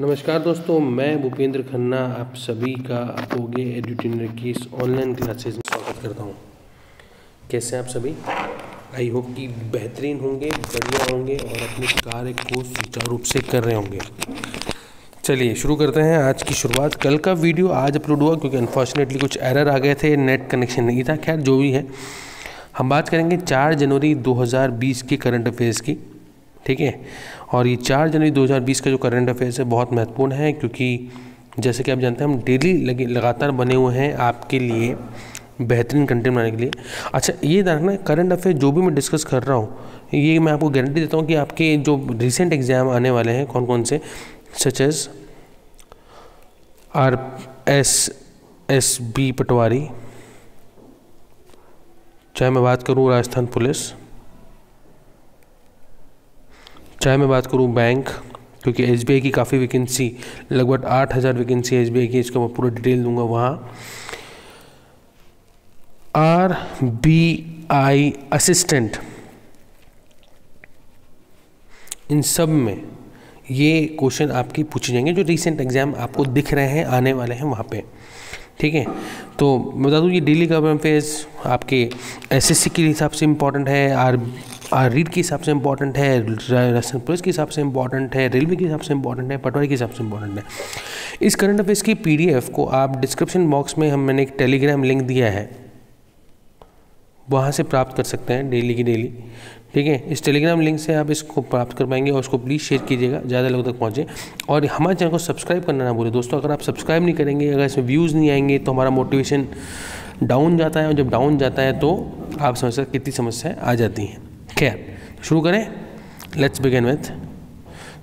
नमस्कार दोस्तों, मैं भूपेंद्र खन्ना, आप सभी का अपोगे एडिटिनर की इस ऑनलाइन क्लासेस में स्वागत करता हूँ। कैसे आप सभी? आई होप कि बेहतरीन होंगे, बढ़िया होंगे और अपने कार्य को सुचारू रूप से कर रहे होंगे। चलिए, शुरू करते हैं आज की शुरुआत। कल का वीडियो आज अपलोड हुआ क्योंकि अनफॉर्चुनेटली कुछ एरर आ गए थे नेट कनेक्शन नहीं था। खैर, जो भी है। हम बात करेंगे चार जनवरी 2020 के करंट अफेयर्स की। ठीक है? और ये चार जनवरी 2020 का जो करंट अफेयर्स है, बहुत महत्वपूर्ण है, क्योंकि जैसे कि आप जानते हैं, हम डेली लगे, लगातार बने हुए हैं आपके लिए बेहतरीन कंटेंट बनाने के लिए। अच्छा ये रखना करंट अफेयर जो भी मैं डिस्कस कर रहा हूँ, ये मैं आपको गारंटी देता हूँ कि आपके जो रिसेंट एग्ज़ाम आने वाले हैं कौन कौन से सच आर एस एस बी पटवारी, चाहे मैं बात करूँ राजस्थान पुलिस चाहे मैं बात करूँ बैंक क्योंकि एसबीआई की काफ़ी वैकेंसी लगभग आठ हज़ार वैकेंसी एसबीआई की, इसका मैं पूरा डिटेल दूँगा वहाँ। आर बी आई असिस्टेंट इन सब में ये क्वेश्चन आपकी पूछे जाएँगे, जो रिसेंट एग्ज़ाम आपको दिख रहे हैं, आने वाले हैं वहाँ पे। ठीक है? तो मैं बता दूँ, ये डेली गवर्नमेंट फ़ेज़ आपके एसएससी के हिसाब से इम्पोर्टेंट है आर आर रीड के हिसाब से इंपॉर्टेंट है राजस्थान पुलिस के हिसाब से इंपॉर्टेंट है, रेलवे के हिसाब से इंपॉर्टेंट है, पटवारी के हिसाब से इंपॉर्टेंट है। इस करंट अफेयर्स की पीडीएफ को आप डिस्क्रिप्शन बॉक्स में हम, मैंने एक टेलीग्राम लिंक दिया है। वहाँ से प्राप्त कर सकते हैं डेली की डेली ठीक है? इस टेलीग्राम लिंक से आप इसको प्राप्त कर पाएँगे और उसको प्लीज़ शेयर कीजिएगा, ज़्यादा लोगों तक पहुँचे। और हमारे चैनल को सब्सक्राइब करना ना भूलें। दोस्तों, अगर आप सब्सक्राइब नहीं करेंगे, अगर इसमें व्यूज़ नहीं आएँगे तो हमारा मोटिवेशन डाउन जाता है और जब डाउन जाता है तो आप समझ सकते कितनी समस्याएँ आ जाती हैं। खैर शुरू करें। लेट्स बिगिन विथ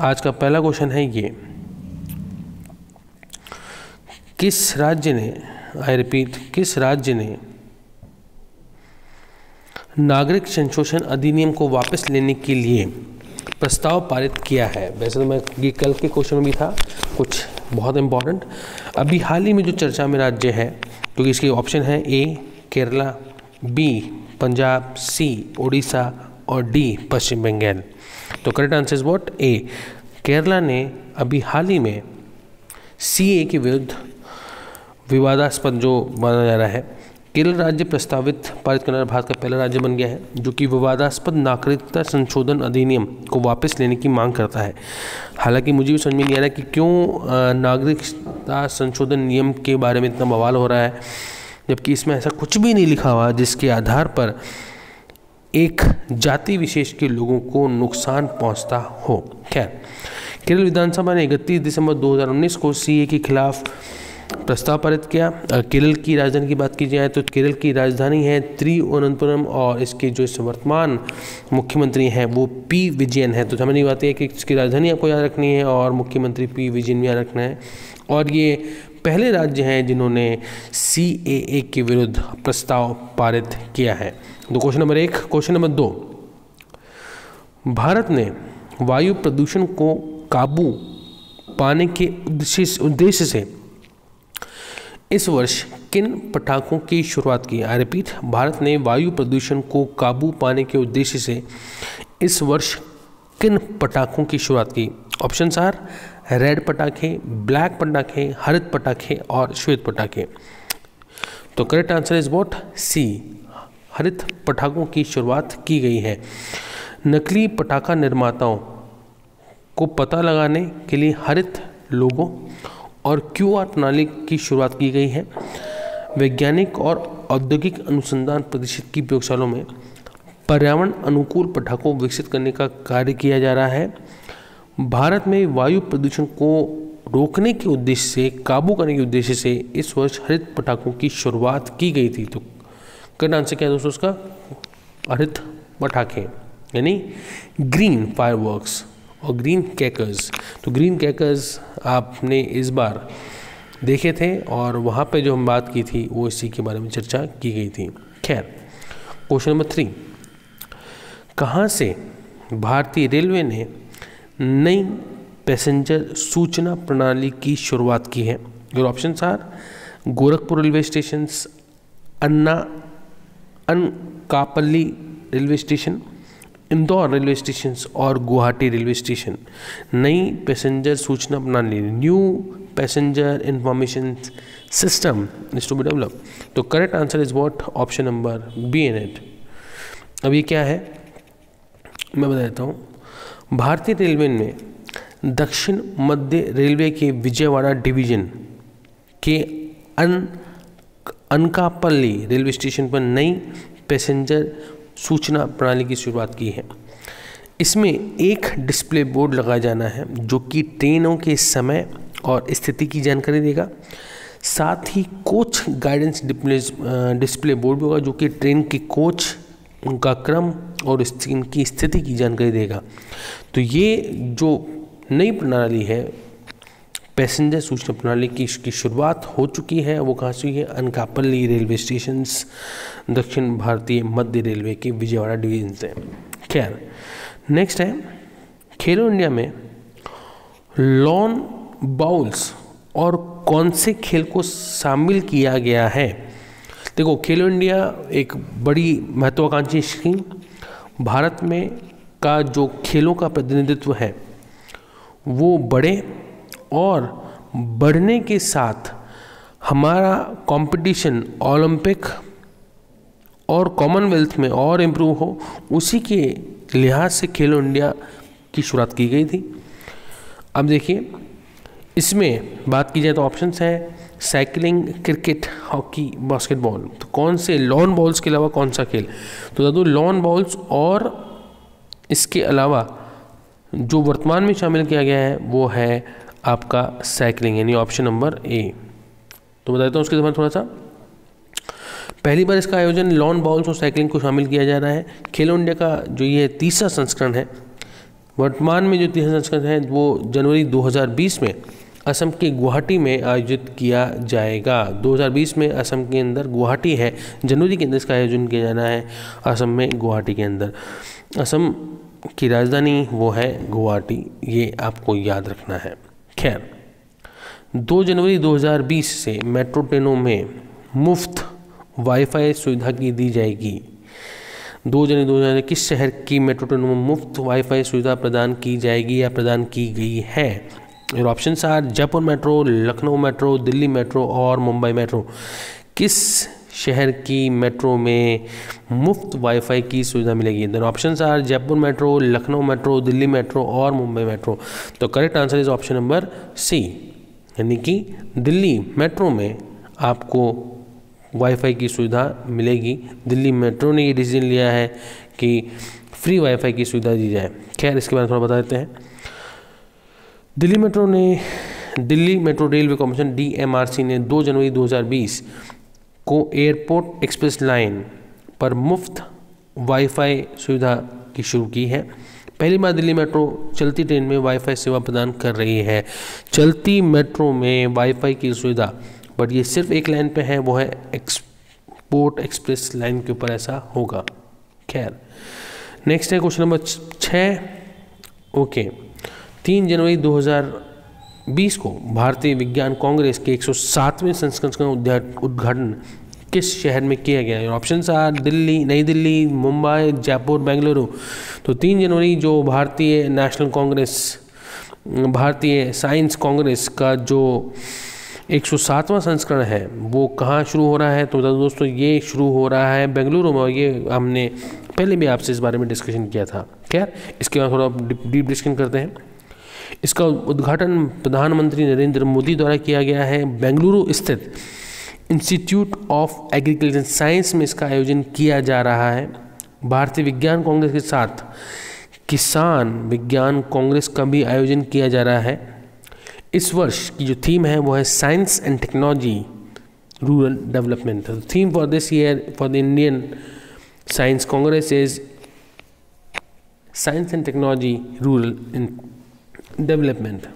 आज का पहला क्वेश्चन है ये, किस राज्य ने आई रिपीट किस राज्य ने नागरिक संशोधन अधिनियम को वापस लेने के लिए प्रस्ताव पारित किया है? वैसे तो मैं, ये कल के क्वेश्चन में भी था, कुछ बहुत इंपॉर्टेंट अभी हाल ही में जो चर्चा में राज्य है, क्योंकि इसके ऑप्शन है A Kerala B Punjab C Orissa और डी पश्चिम बंगाल। तो correct answer is what A Kerala ने अभी हाल ही में सी ए के विरुद्ध विवादास्पद जो माना जा रहा है, केरल राज्य प्रस्तावित पारित करने भारत का पहला राज्य बन गया है, जो कि विवादास्पद नागरिकता संशोधन अधिनियम को वापस लेने की मांग करता है। हालाँकि मुझे भी समझ में नहीं आ रहा कि क्यों नागरिकता संशोधन नियम के बारे में इतना बवाल हो रहा है, जबकि इसमें ऐसा कुछ भी नहीं लिखा हुआ जिसके आधार पर एक जाति विशेष के लोगों को नुकसान पहुँचता हो। खैर, केरल विधानसभा ने इकतीस दिसंबर 2019 को सीए के खिलाफ प्रस्ताव पारित किया। केरल की राजधानी की बात की जाए तो केरल की राजधानी है त्रिवनंतपुरम और इसके जो इस वर्तमान मुख्यमंत्री हैं वो पी विजयन है। तो नहीं बात है कि इसकी राजधानी आपको याद रखनी है और मुख्यमंत्री पी विजयन याद रखना है। और ये पहले राज्य हैं जिन्होंने सीएए के विरुद्ध प्रस्ताव पारित किया है। तो क्वेश्चन नंबर एक, क्वेश्चन नंबर दो। भारत ने वायु प्रदूषण को काबू पाने के उद्देश्य से इस वर्ष किन पटाखों की शुरुआत की? आई रिपीट भारत ने वायु प्रदूषण को काबू पाने के उद्देश्य से इस वर्ष किन पटाखों की शुरुआत की? ऑप्शन आर, रेड पटाखे, ब्लैक पटाखे, हरित पटाखे और श्वेत पटाखे। तो correct answer is what C हरित पटाखों की शुरुआत की गई है। नकली पटाखा निर्माताओं को पता लगाने के लिए हरित लोगों और क्यू आर प्रणाली की शुरुआत की गई है। वैज्ञानिक और औद्योगिक अनुसंधान प्रतिशत की प्रयोगशालों में पर्यावरण अनुकूल पटाखों विकसित करने का कार्य किया जा रहा है। भारत में वायु प्रदूषण को रोकने के उद्देश्य से, काबू करने के उद्देश्य से इस वर्ष हरित पटाखों की शुरुआत की गई थी। तो करेक्ट आंसर क्या है दोस्तों उसका? हरित पटाखे यानी ग्रीन फायरवर्क्स और ग्रीन कैकर्स तो ग्रीन कैकर्स आपने इस बार देखे थे और वहाँ पे जो हम बात की थी, वो इसी के बारे में चर्चा की गई थी। खैर, क्वेश्चन नंबर थ्री कहाँ से भारतीय रेलवे ने नई पैसेंजर सूचना प्रणाली की शुरुआत की है? Option are Gorakhpur railway station Anna Anakapalli railway station, Indore railway station और गुवाहाटी रेलवे स्टेशन। नई पैसेंजर सूचना प्रणाली new passenger information system is to be develop. तो correct answer is what option number B N eight. अब ये क्या है? मैं बता देता हूँ। भारतीय रेलवे ने दक्षिण मध्य रेलवे के विजयवाड़ा डिवीज़न के अन अनकापल्ली रेलवे स्टेशन पर नई पैसेंजर सूचना प्रणाली की शुरुआत की है। इसमें एक डिस्प्ले बोर्ड लगाया जाना है, जो कि ट्रेनों के समय और स्थिति की जानकारी देगा। साथ ही कोच गाइडेंस डिस्प्ले बोर्ड भी होगा, जो कि ट्रेन के कोच, उनका क्रम और इनकी स्थिति की जानकारी देगा। तो ये जो नई प्रणाली है पैसेंजर सूचना प्रणाली की इसकी शुरुआत हो चुकी है। वो कहाँ से हुई है? अनकापल्ली रेलवे स्टेशन दक्षिण भारतीय मध्य रेलवे के विजयवाड़ा डिवीज़न से। खैर नेक्स्ट है। खेलो इंडिया में लॉन बाउल्स और कौन से खेल को शामिल किया गया है? देखो, खेलो इंडिया एक बड़ी महत्वाकांक्षी स्कीम। भारत में का जो खेलों का प्रतिनिधित्व है, वो बढ़े। और बढ़ने के साथ हमारा कंपटीशन ओलंपिक और कॉमनवेल्थ में और इम्प्रूव हो, उसी के लिहाज से खेलो इंडिया की शुरुआत की गई थी। अब देखिए, इसमें बात की जाए तो ऑप्शंस है साइकिलिंग क्रिकेट हॉकी बास्केटबॉल तो कौन से लॉन बॉल्स के अलावा कौन सा खेल? तो दादू लॉन बॉल्स और इसके अलावा जो वर्तमान में शामिल किया गया है, वो है आपका साइकिलिंग यानी ऑप्शन नंबर ए तो बता देता हूँ उसके बाद थोड़ा सा। पहली बार इसका आयोजन लॉन बॉल्स और साइकिलिंग को शामिल किया जा रहा है। खेलो इंडिया का जो ये तीसरा संस्करण है, वर्तमान में जो तीसरा संस्करण है, वो जनवरी 2020 में असम के गुवाहाटी में आयोजित किया जाएगा। 2020 में असम के अंदर गुवाहाटी है, जनवरी के अंदर इसका आयोजन किया जाना है असम में, गुवाहाटी के अंदर। असम की राजधानी वो है गुवाहाटी, ये आपको याद रखना है। खैर 2 जनवरी 2020 से मेट्रो ट्रेनों में मुफ़्त वाईफाई सुविधा की दी जाएगी। 2 जनवरी दो हज़ार किस शहर की मेट्रो ट्रेनों में मुफ़्त वाईफाई सुविधा प्रदान की जाएगी या प्रदान की गई है। और option are Jaipur metro, Lucknow metro, Delhi metro और मुंबई मेट्रो, किस शहर की मेट्रो में मुफ़्त वाईफाई की सुविधा मिलेगी। Then option are Jaipur metro, Lucknow metro, Delhi metro और मुंबई मेट्रो। तो correct answer is option number C यानी कि दिल्ली मेट्रो में आपको वाईफाई की सुविधा मिलेगी। दिल्ली मेट्रो ने ये डिसीज़न लिया है कि फ्री वाईफाई की सुविधा दी जाए। खैर, इसके बारे में थोड़ा बता देते हैं। दिल्ली मेट्रो ने, Delhi metro railway corporation D ने 2 जनवरी 2020 को एयरपोर्ट एक्सप्रेस लाइन पर मुफ़्त वाईफाई सुविधा की शुरू की है। पहली बार दिल्ली मेट्रो चलती ट्रेन में वाईफाई सेवा प्रदान कर रही है। चलती मेट्रो में वाईफाई की सुविधा बट ये सिर्फ़ एक लाइन पे है, वो है एक्सपोर्ट एक्सप्रेस लाइन के ऊपर ऐसा होगा। खैर, नेक्स्ट है क्वेश्चन नंबर छः। ओके, तीन जनवरी 2020 को भारतीय विज्ञान कांग्रेस के 107वें संस्करण का उद्घाटन किस शहर में किया गया? है ऑप्शन आर दिल्ली, नई दिल्ली, मुंबई, जयपुर, बेंगलुरु। तो तीन जनवरी जो भारतीय नेशनल कांग्रेस, भारतीय साइंस कांग्रेस का जो 107वां संस्करण है, वो कहाँ शुरू हो रहा है? तो दोस्तों, ये शुरू हो रहा है बेंगलुरु में ये हमने पहले भी आपसे इस बारे में डिस्कशन किया था। खैर, इसके बाद थोड़ा डीप डिस्कशन करते हैं। इसका उद्घाटन प्रधानमंत्री नरेंद्र मोदी द्वारा किया गया है। बेंगलुरु स्थित इंस्टीट्यूट ऑफ़ एग्रीकल्चर साइंस में इसका आयोजन किया जा रहा है। भारतीय विज्ञान कांग्रेस के साथ किसान विज्ञान कांग्रेस का भी आयोजन किया जा रहा है। इस वर्ष की जो थीम है, वो है science and technology rural development. Theme for this year, for the Indian science congress is science and technology rural development.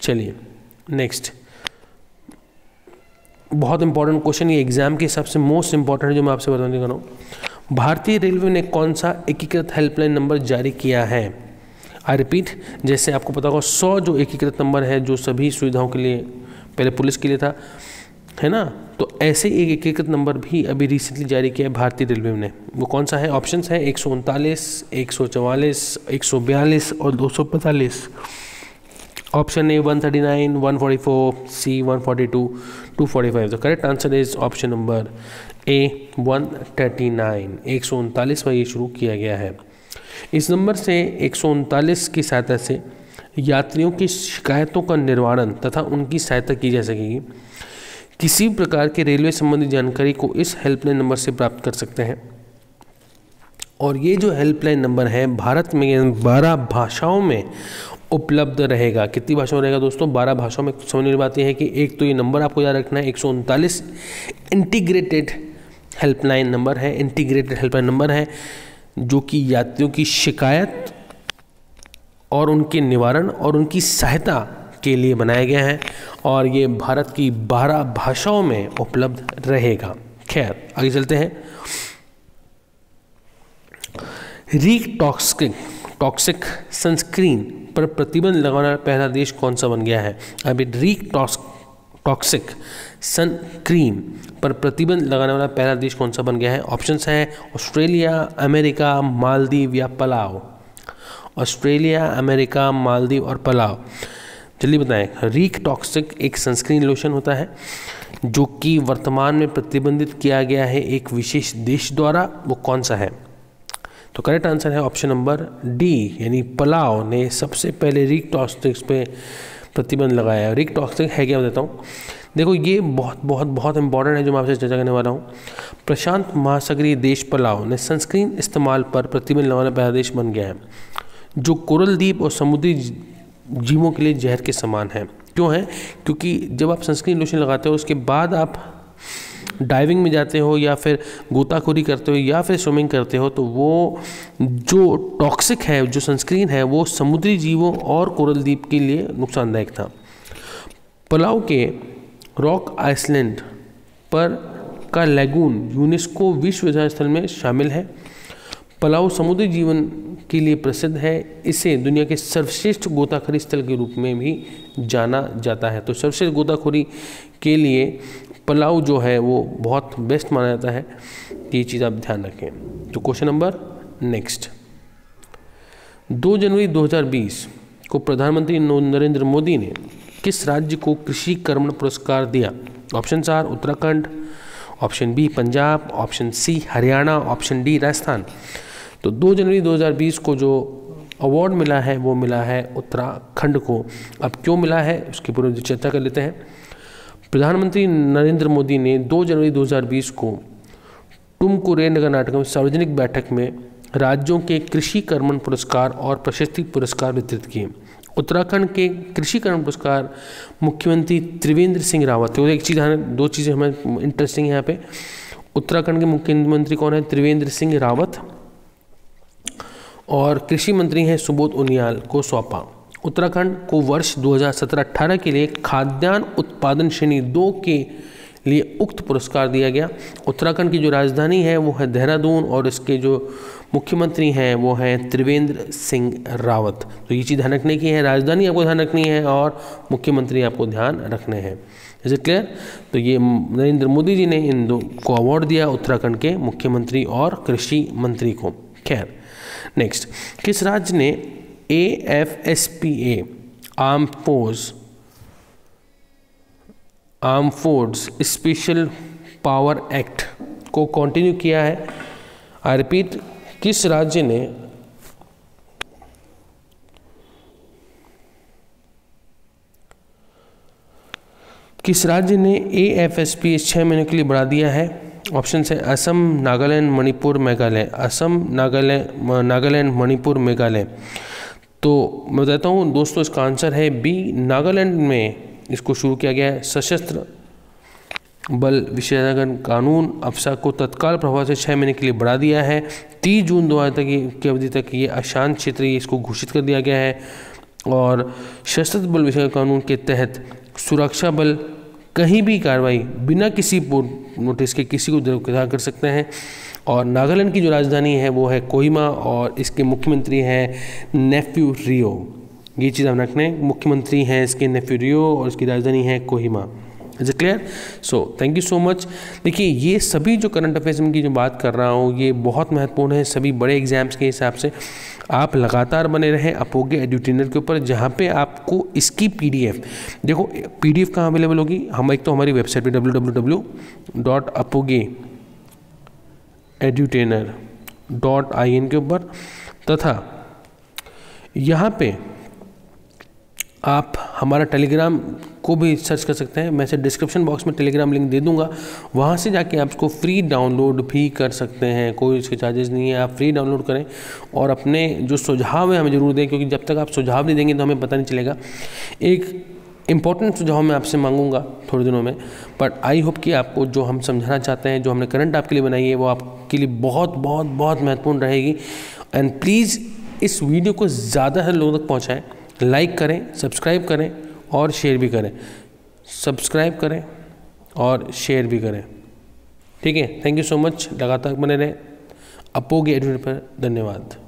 चलिए नेक्स्ट बहुत इंपॉर्टेंट क्वेश्चन ये एग्ज़ाम के हिसाब से मोस्ट इंपॉर्टेंट जो मैं आपसे बताने का हूँ। भारतीय रेलवे ने कौन सा एकीकृत हेल्पलाइन नंबर जारी किया है? आई रिपीट जैसे आपको पता होगा, सौ जो एकीकृत नंबर है, जो सभी सुविधाओं के लिए, पहले पुलिस के लिए था है ना? तो ऐसे एक एकीकृत नंबर भी अभी रिसेंटली जारी किया है भारतीय रेलवे ने। वो कौन सा है? ऑप्शन है, एक सौ उनतालीस, एक सौ चवालीस, एक सौ बयालीस और दो सौ पैंतालीस। Option A one thirty nine one forty four C one forty two two forty five the correct answer is option number A one thirty nine एक सौ उनतालीस पर ये शुरू किया गया है। इस नंबर से एक सौ उनतालीस की सहायता से यात्रियों की शिकायतों का निवारण तथा उनकी सहायता की जा सकेगी। किसी प्रकार के रेलवे संबंधी जानकारी को इस हेल्पलाइन नंबर से प्राप्त कर सकते हैं। और ये जो हेल्पलाइन नंबर है, भारत में बारह भाषाओं में उपलब्ध रहेगा। कितनी भाषाओं रहेगा दोस्तों? बारह भाषाओं में समझने की बात यह है कि एक तो ये नंबर आपको याद रखना है, एक सौ उनतालीस इंटीग्रेटेड हेल्पलाइन नंबर है, इंटीग्रेटेड हेल्पलाइन नंबर है, जो कि यात्रियों की शिकायत और उनके निवारण और उनकी सहायता के लिए बनाया गया है और ये भारत की बारह भाषाओं में उपलब्ध रहेगा। खैर, आगे चलते हैं। रीटॉक्सिक टॉक्सिक सनस्क्रीन पर प्रतिबंध लगाना पहला देश कौन सा बन गया है? अभी रीटॉक्स टॉक्सिक सन क्रीम पर प्रतिबंध लगाने वाला पहला देश कौन सा बन गया है? ऑप्शंस हैं ऑस्ट्रेलिया, अमेरिका, मालदीव या पलाव ऑस्ट्रेलिया, अमेरिका, मालदीव और पलाव जल्दी बताएँ रीक टॉक्सिक एक सनस्क्रीन लोशन होता है, जो कि वर्तमान में प्रतिबंधित किया गया है एक विशेष देश द्वारा, वो कौन सा है? तो करेक्ट आंसर है ऑप्शन नंबर डी यानी पलाव ने सबसे पहले रिक टॉक्सिक्स पे प्रतिबंध लगाया। है रिक टॉक्सिक है क्या, बताता हूँ। देखो, ये बहुत बहुत बहुत इंपॉर्टेंट है जो मैं आपसे चर्चा करने वाला हूँ। प्रशांत महासागरीय देश पलाव ने सनस्क्रीन इस्तेमाल पर प्रतिबंध लगाने पहला देश बन गया है, जो कोरल द्वीप और समुद्री जीवों के लिए जहर के समान है। क्यों है? क्योंकि जब आप सनस्क्रीन लोशन लगाते हो, उसके बाद आप डाइविंग में जाते हो या फिर गोताखोरी करते हो या फिर स्विमिंग करते हो तो वो जो टॉक्सिक है, जो सनस्क्रीन है, वो समुद्री जीवों और कोरल द्वीप के लिए नुकसानदायक था। पलाव के रॉक आइसलैंड पर का लेगून यूनेस्को विश्व स्थल में शामिल है। पलाव समुद्री जीवन के लिए प्रसिद्ध है। इसे दुनिया के सर्वश्रेष्ठ गोताखोरी स्थल के रूप में भी जाना जाता है। तो सर्वश्रेष्ठ गोताखोरी के लिए पलाव जो है, वो बहुत बेस्ट माना जाता है। ये चीज़ आप ध्यान रखें। तो क्वेश्चन नंबर नेक्स्ट दो जनवरी 2020 को प्रधानमंत्री नरेंद्र मोदी ने किस राज्य को कृषि कर्मण पुरस्कार दिया? ऑप्शन चार Uttarakhand, option B Punjab, option C Haryana, option D Rajasthan. तो 2 जनवरी 2020 को जो अवार्ड मिला है, वो मिला है उत्तराखंड को। अब क्यों मिला है, उसकी पूरी चर्चा कर लेते हैं। प्रधानमंत्री नरेंद्र मोदी ने 2 जनवरी 2020 को टुमकुरे नगर नाटक में सार्वजनिक बैठक में राज्यों के कृषि कर्मण पुरस्कार और प्रशस्ति पुरस्कार वितरित किए। उत्तराखंड के कृषि कर्म पुरस्कार मुख्यमंत्री त्रिवेंद्र सिंह रावत एक चीज़ दो चीज़ें हमें इंटरेस्टिंग है यहाँ पे। उत्तराखंड के मुख्यमंत्री कौन है? त्रिवेंद्र सिंह रावत। और कृषि मंत्री हैं सुबोध उनियाल को सौंपा। उत्तराखंड को वर्ष 2017-18 के लिए खाद्यान्न उत्पादन श्रेणी दो के लिए उक्त पुरस्कार दिया गया। उत्तराखंड की जो राजधानी है, वो है देहरादून और इसके जो मुख्यमंत्री हैं, वो हैं त्रिवेंद्र सिंह रावत। तो ये चीज़ ध्यान रखने की है, राजधानी आपको ध्यान रखनी है और मुख्यमंत्री आपको ध्यान रखने हैं। इज़ इट क्लियर तो ये नरेंद्र मोदी जी ने इन दो को अवार्ड दिया उत्तराखंड के मुख्यमंत्री और कृषि मंत्री को। खैर नेक्स्ट किस राज्य ने A F S P A arm force arm force special power act को कंटिन्यू किया है? आई रिपीट किस राज्य ने किस राज्य ने ए एफ़ एस पी छः महीने के लिए बढ़ा दिया है? ऑप्शन है असम, नागालैंड, मणिपुर, मेघालय। असम नागालैंड नागालैंड, मणिपुर, मेघालय। तो मैं बताता हूँ, दोस्तों, इसका आंसर है बी, नागालैंड में इसको शुरू किया गया है। सशस्त्र बल विशेषाधिकरण कानून अफसा को तत्काल प्रभाव से छः महीने के लिए बढ़ा दिया है। तीस जून दो हज़ार तक की अवधि तक ये अशांत क्षेत्र इसको घोषित कर दिया गया है। और सशस्त्र बल विशेष कानून के तहत सुरक्षा बल कहीं भी कार्रवाई बिना किसी नोटिस के किसी को गिरफ़्तार कर सकते हैं। और नागालैंड की जो राजधानी है, वो है कोहिमा और इसके मुख्यमंत्री हैं नेफ्यू रियो। ये चीज़ हम रखने, मुख्यमंत्री हैं इसके नेफ्यू रियो और इसकी राजधानी है Kohima. Is it clear so thank you so much देखिए, ये सभी जो करंट अफेयर्स की जो बात कर रहा हूँ, ये बहुत महत्वपूर्ण है सभी बड़े एग्ज़ाम्स के हिसाब से। आप लगातार बने रहें, अपोगे एड्यूटेनर के ऊपर, जहाँ पे आपको इसकी पीडीएफ, देखो, पीडीएफ कहाँ अवेलेबल होगी? हम एक तो हमारी वेबसाइट पे W W W dot apogee edutainer dot I N के ऊपर, तथा यहाँ पे आप हमारा टेलीग्राम को भी सर्च कर सकते हैं। मैं से डिस्क्रिप्शन बॉक्स में टेलीग्राम लिंक दे दूँगा। वहाँ से जाके आप इसको फ्री डाउनलोड भी कर सकते हैं। कोई इसके चार्जेस नहीं है। आप फ्री डाउनलोड करें और अपने जो सुझाव है हमें ज़रूर दें, क्योंकि जब तक आप सुझाव नहीं देंगे तो हमें पता नहीं चलेगा। एक इंपॉर्टेंट सुझाव मैं आपसे मांगूँगा थोड़े दिनों में बट आई होप कि आपको जो हम समझाना चाहते हैं, जो हमने करंट आपके लिए बनाई है, वो आपके लिए बहुत बहुत बहुत महत्वपूर्ण रहेगी। एंड प्लीज़ इस वीडियो को ज़्यादा से लोगों तक पहुँचाएँ। लाइक करें सब्सक्राइब करें और शेयर भी करें। सब्सक्राइब करें और शेयर भी करें। ठीक है? थैंक यू सो मच लगातार बने रहें। अपोगे एडमिट पर धन्यवाद।